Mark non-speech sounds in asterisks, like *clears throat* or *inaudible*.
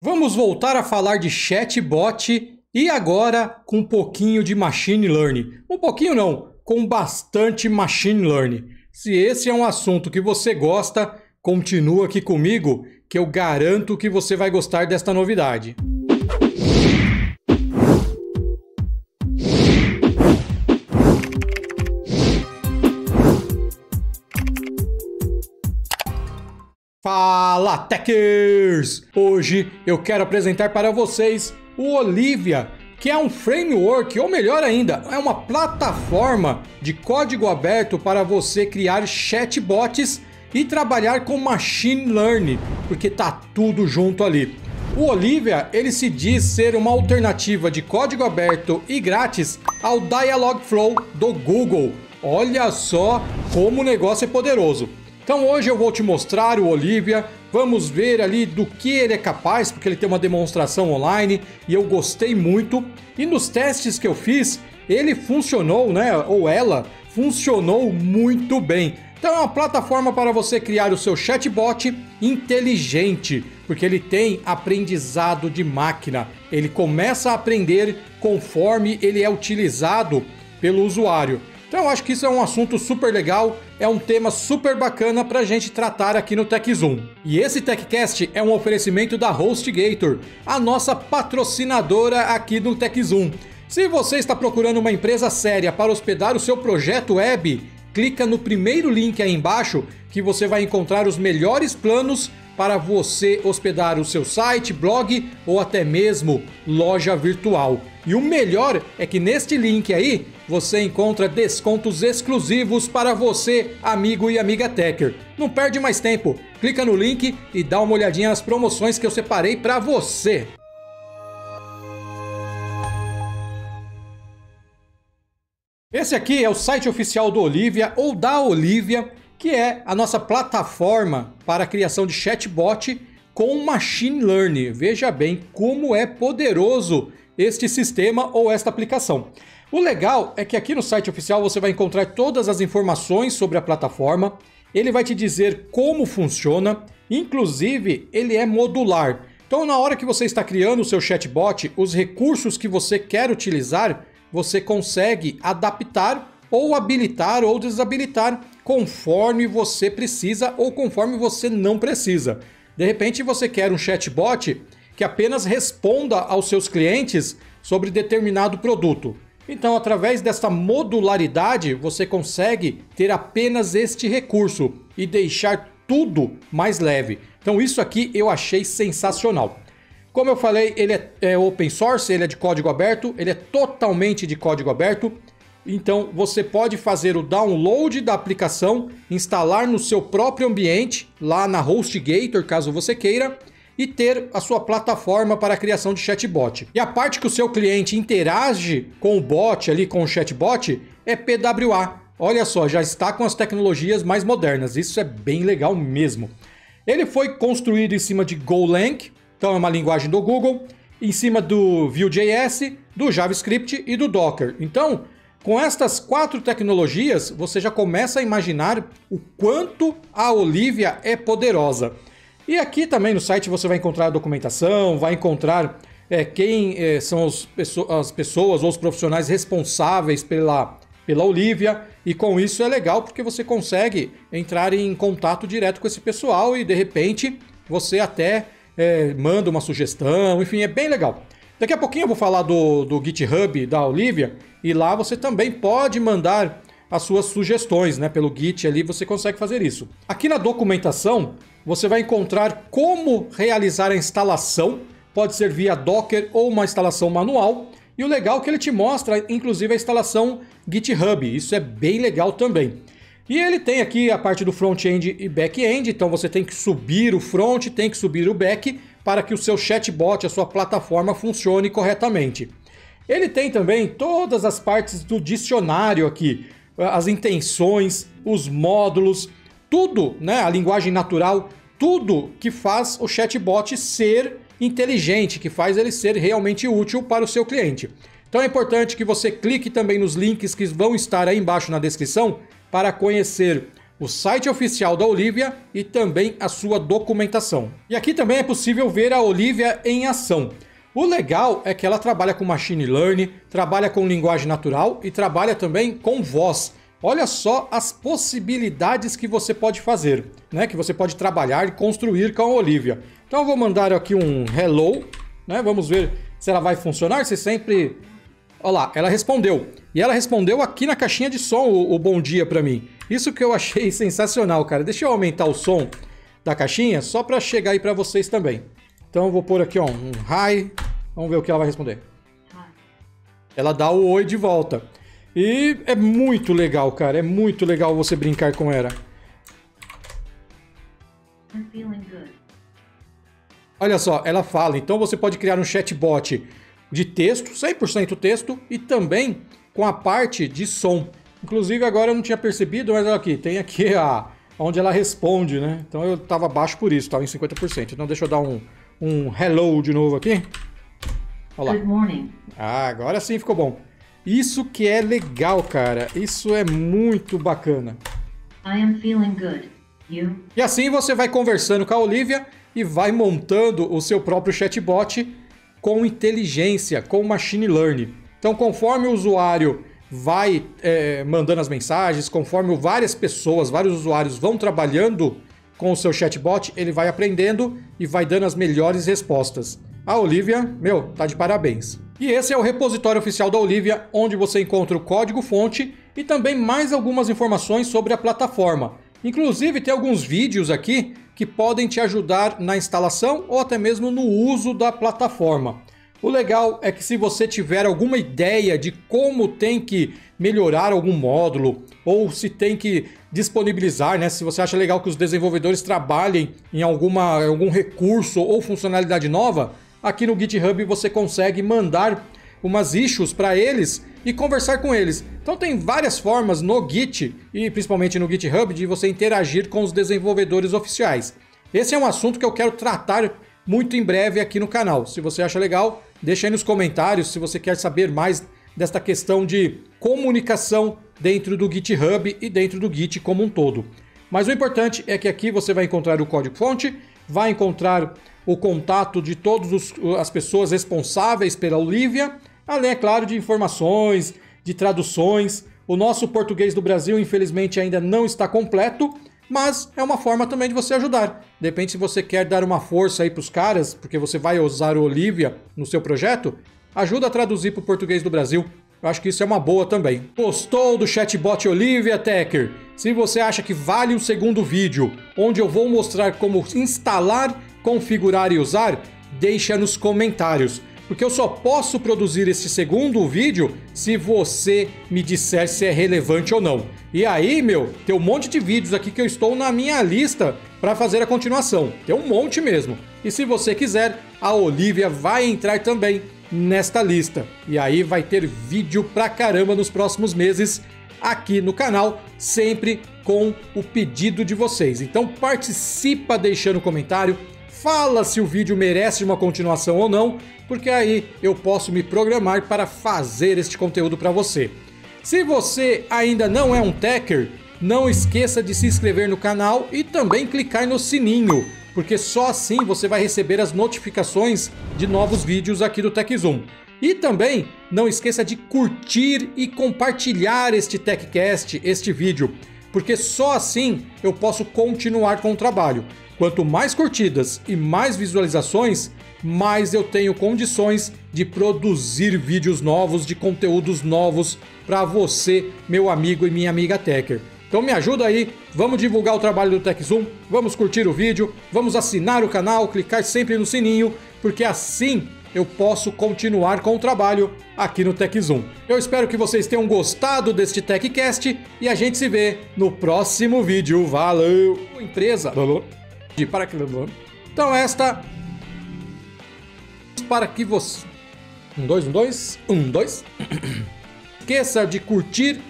Vamos voltar a falar de chatbot e agora com um pouquinho de machine learning. Um pouquinho não, com bastante machine learning. Se esse é um assunto que você gosta, continua aqui comigo que eu garanto que você vai gostar desta novidade. Fala Techers! Hoje eu quero apresentar para vocês o Olivia, que é um framework, ou melhor ainda, é uma plataforma de código aberto para você criar chatbots e trabalhar com machine learning, porque tá tudo junto ali. O Olivia, ele se diz ser uma alternativa de código aberto e grátis ao Dialogflow do Google. Olha só como o negócio é poderoso. Então hoje eu vou te mostrar o Olivia, vamos ver ali do que ele é capaz, porque ele tem uma demonstração online e eu gostei muito. E nos testes que eu fiz, ele funcionou, né? Ou ela funcionou muito bem. Então é uma plataforma para você criar o seu chatbot inteligente, porque ele tem aprendizado de máquina. Ele começa a aprender conforme ele é utilizado pelo usuário. Então eu acho que isso é um assunto super legal, é um tema super bacana para a gente tratar aqui no TechZoom. E esse TechCast é um oferecimento da HostGator, a nossa patrocinadora aqui do TechZoom. Se você está procurando uma empresa séria para hospedar o seu projeto web, clica no primeiro link aí embaixo que você vai encontrar os melhores planos para você hospedar o seu site, blog ou até mesmo loja virtual. E o melhor é que neste link aí você encontra descontos exclusivos para você, amigo e amiga Techer. Não perde mais tempo, clica no link e dá uma olhadinha nas promoções que eu separei para você. Esse aqui é o site oficial do Olivia ou da Olivia, que é a nossa plataforma para a criação de chatbot com machine learning. Veja bem como é poderoso este sistema ou esta aplicação. O legal é que aqui no site oficial você vai encontrar todas as informações sobre a plataforma, ele vai te dizer como funciona, inclusive ele é modular. Então, na hora que você está criando o seu chatbot, os recursos que você quer utilizar, você consegue adaptar ou habilitar ou desabilitar conforme você precisa ou conforme você não precisa. De repente, você quer um chatbot que apenas responda aos seus clientes sobre determinado produto. Então, através desta modularidade, você consegue ter apenas este recurso e deixar tudo mais leve. Então, isso aqui eu achei sensacional. Como eu falei, ele é, é open source, ele é de código aberto, ele é totalmente de código aberto. Então, você pode fazer o download da aplicação, instalar no seu próprio ambiente, lá na HostGator, caso você queira, e ter a sua plataforma para a criação de chatbot. E a parte que o seu cliente interage com o bot ali, com o chatbot, é PWA. Olha só, já está com as tecnologias mais modernas. Isso é bem legal mesmo. Ele foi construído em cima de Golang, então é uma linguagem do Google, em cima do Vue.js, do JavaScript e do Docker. Então, com estas quatro tecnologias, você já começa a imaginar o quanto a Olivia é poderosa. E aqui também no site você vai encontrar a documentação, vai encontrar é, quem é, são os, as pessoas ou os profissionais responsáveis pela, pela Olivia. E com isso é legal porque você consegue entrar em contato direto com esse pessoal e de repente você até é, manda uma sugestão, enfim, é bem legal. Daqui a pouquinho eu vou falar do, do GitHub da Olivia e lá você também pode mandar as suas sugestões, né? Pelo Git ali você consegue fazer isso. Aqui na documentação você vai encontrar como realizar a instalação, pode ser via Docker ou uma instalação manual. E o legal é que ele te mostra, inclusive, a instalação GitHub. Isso é bem legal também. E ele tem aqui a parte do front-end e back-end, então você tem que subir o front, tem que subir o back para que o seu chatbot, a sua plataforma funcione corretamente. Ele tem também todas as partes do dicionário aqui, as intenções, os módulos, tudo, né, a linguagem natural tudo que faz o chatbot ser inteligente, que faz ele ser realmente útil para o seu cliente. Então é importante que você clique também nos links que vão estar aí embaixo na descrição para conhecer o site oficial da Olivia e também a sua documentação. E aqui também é possível ver a Olivia em ação. O legal é que ela trabalha com machine learning, trabalha com linguagem natural e trabalha também com voz. Olha só as possibilidades que você pode fazer, né? Que você pode trabalhar e construir com a Olivia. Então eu vou mandar aqui um hello, né? Vamos ver se ela vai funcionar. Você sempre Olha lá, ela respondeu. E ela respondeu aqui na caixinha de som o, o bom dia para mim. Isso que eu achei *laughs* sensacional, cara. Deixa eu aumentar o som da caixinha só para chegar aí para vocês também. Então eu vou pôr aqui ó, um hi. Vamos ver o que ela vai responder. Ela dá o oi de volta. E é muito legal, cara. É muito legal você brincar com ela. Olha só, ela fala. Então você pode criar um chatbot de texto, 100% texto, e também com a parte de som. Inclusive agora eu não tinha percebido, mas olha aqui, tem aqui a onde ela responde, né? Então eu estava baixo por isso, estava em 50%. Então deixa eu dar um, um hello de novo aqui. Olha lá. Good morning. Ah, agora sim ficou bom. Isso que é legal, cara. Isso é muito bacana. I am feeling good. You? E assim você vai conversando com a Olivia e vai montando o seu próprio chatbot com inteligência, com machine learning. Então, conforme o usuário vai é, mandando as mensagens, conforme várias pessoas, vários usuários vão trabalhando com o seu chatbot, ele vai aprendendo e vai dando as melhores respostas. A Olivia, meu, tá de parabéns. E esse é o repositório oficial da Olivia, onde você encontra o código-fonte e também mais algumas informações sobre a plataforma. Inclusive, tem alguns vídeos aqui que podem te ajudar na instalação ou até mesmo no uso da plataforma. O legal é que se você tiver alguma ideia de como tem que melhorar algum módulo ou se tem que disponibilizar, né? Se você acha legal que os desenvolvedores trabalhem em alguma, algum recurso ou funcionalidade nova, aqui no GitHub você consegue mandar umas issues para eles e conversar com eles. Então tem várias formas no Git e principalmente no GitHub de você interagir com os desenvolvedores oficiais. Esse é um assunto que eu quero tratar muito em breve aqui no canal. Se você acha legal, deixa aí nos comentários se você quer saber mais desta questão de comunicação dentro do GitHub e dentro do Git como um todo. Mas o importante é que aqui você vai encontrar o código-fonte, vai encontrar o contato de todas as pessoas responsáveis pela Olivia Além, é claro, de informações, de traduções. O nosso português do Brasil, infelizmente, ainda não está completo, mas é uma forma também de você ajudar. De repente, se você quer dar uma força aí para os caras, porque você vai usar o Olivia no seu projeto, ajuda a traduzir para o português do Brasil. Eu acho que isso é uma boa também. Gostou do chatbot Olivia Tecker? Se você acha que vale um segundo vídeo, onde eu vou mostrar como instalar, configurar e usar, deixa nos comentários porque eu só posso produzir esse segundo vídeo se você me disser se é relevante ou não. E aí, meu, tem um monte de vídeos aqui que eu estou na minha lista para fazer a continuação. Tem um monte mesmo. E se você quiser, a Olivia vai entrar também nesta lista. E aí vai ter vídeo pra caramba nos próximos meses aqui no canal, sempre com o pedido de vocês. Então participa deixando comentário, fala se o vídeo merece uma continuação ou não, porque aí eu posso me programar para fazer este conteúdo para você. Se você ainda não é um Techer, não esqueça de se inscrever no canal e também clicar no sininho, porque só assim você vai receber as notificações de novos vídeos aqui do TechZoom. E também não esqueça de curtir e compartilhar este TechCast, este vídeo, porque só assim eu posso continuar com o trabalho. Quanto mais curtidas e mais visualizações, mais eu tenho condições de produzir vídeos novos, de conteúdos novos para você, meu amigo e minha amiga Techer. Então me ajuda aí, vamos divulgar o trabalho do TechZoom, vamos curtir o vídeo, vamos assinar o canal, clicar sempre no sininho, porque assim eu posso continuar com o trabalho aqui no TechZoom. Eu espero que vocês tenham gostado deste TechCast e a gente se vê no próximo vídeo. Valeu! Empresa de que Então esta para que você um dois um dois um dois *clears throat* esqueça de curtir